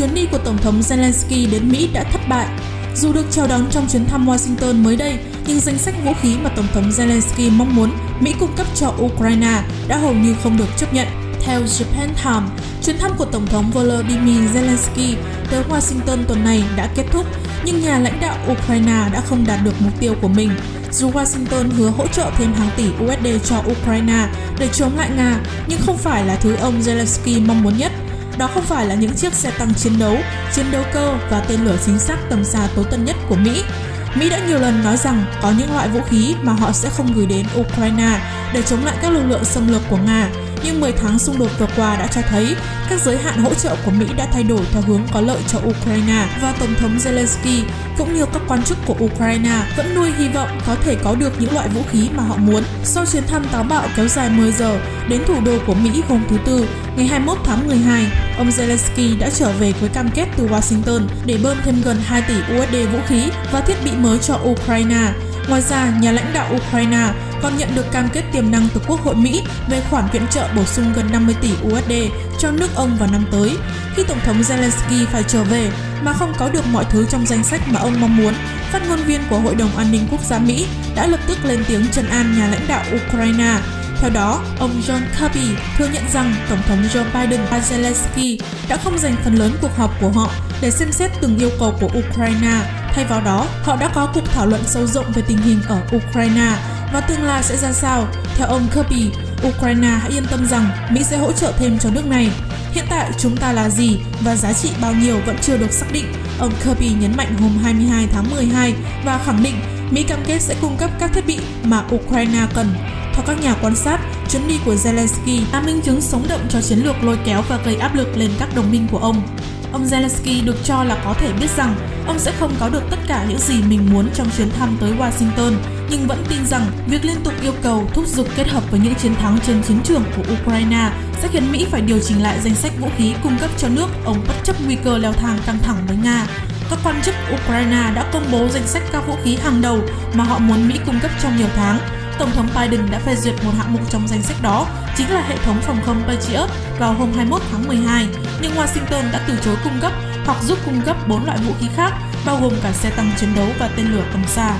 chuyến đi của Tổng thống Zelensky đến Mỹ đã thất bại. Dù được chào đón trong chuyến thăm Washington mới đây, nhưng danh sách vũ khí mà Tổng thống Zelensky mong muốn Mỹ cung cấp cho Ukraine đã hầu như không được chấp nhận. Theo Japan Times, chuyến thăm của Tổng thống Volodymyr Zelensky tới Washington tuần này đã kết thúc, nhưng nhà lãnh đạo Ukraine đã không đạt được mục tiêu của mình. Dù Washington hứa hỗ trợ thêm hàng tỷ USD cho Ukraine để chống lại Nga, nhưng không phải là thứ ông Zelensky mong muốn nhất. Đó không phải là những chiếc xe tăng chiến đấu, chiến đấu cơ và tên lửa chính xác tầm xa tối tân nhất của Mỹ. Mỹ đã nhiều lần nói rằng có những loại vũ khí mà họ sẽ không gửi đến Ukraine để chống lại các lực lượng xâm lược của Nga, nhưng 10 tháng xung đột vừa qua đã cho thấy các giới hạn hỗ trợ của Mỹ đã thay đổi theo hướng có lợi cho Ukraine và Tổng thống Zelensky cũng như các quan chức của Ukraine vẫn nuôi hy vọng có thể có được những loại vũ khí mà họ muốn. Sau chuyến thăm táo bạo kéo dài 10 giờ đến thủ đô của Mỹ hôm thứ Tư, ngày 21 tháng 12, ông Zelensky đã trở về với cam kết từ Washington để bơm thêm gần 2 tỷ USD vũ khí và thiết bị mới cho Ukraine. Ngoài ra, nhà lãnh đạo Ukraine còn nhận được cam kết tiềm năng từ Quốc hội Mỹ về khoản viện trợ bổ sung gần 50 tỷ USD cho nước ông vào năm tới. Khi Tổng thống Zelensky phải trở về mà không có được mọi thứ trong danh sách mà ông mong muốn, phát ngôn viên của Hội đồng An ninh Quốc gia Mỹ đã lập tức lên tiếng trấn an nhà lãnh đạo Ukraine. Theo đó, ông John Kirby thừa nhận rằng Tổng thống Joe Biden và Zelensky đã không dành phần lớn cuộc họp của họ để xem xét từng yêu cầu của Ukraine. Thay vào đó, họ đã có cuộc thảo luận sâu rộng về tình hình ở Ukraine và tương lai sẽ ra sao. Theo ông Kirby, Ukraine hãy yên tâm rằng Mỹ sẽ hỗ trợ thêm cho nước này. Hiện tại chúng ta là gì và giá trị bao nhiêu vẫn chưa được xác định, ông Kirby nhấn mạnh hôm 22 tháng 12 và khẳng định Mỹ cam kết sẽ cung cấp các thiết bị mà Ukraine cần. Theo các nhà quan sát, chuyến đi của Zelensky là minh chứng sống động cho chiến lược lôi kéo và gây áp lực lên các đồng minh của ông. Ông Zelensky được cho là có thể biết rằng ông sẽ không có được tất cả những gì mình muốn trong chuyến thăm tới Washington, nhưng vẫn tin rằng việc liên tục yêu cầu thúc giục kết hợp với những chiến thắng trên chiến trường của Ukraine sẽ khiến Mỹ phải điều chỉnh lại danh sách vũ khí cung cấp cho nước ông bất chấp nguy cơ leo thang căng thẳng với Nga. Các quan chức Ukraine đã công bố danh sách các vũ khí hàng đầu mà họ muốn Mỹ cung cấp trong nhiều tháng. Tổng thống Biden đã phê duyệt một hạng mục trong danh sách đó, chính là hệ thống phòng không Patriot vào hôm 21 tháng 12, nhưng Washington đã từ chối cung cấp hoặc giúp cung cấp 4 loại vũ khí khác, bao gồm cả xe tăng chiến đấu và tên lửa tầm xa.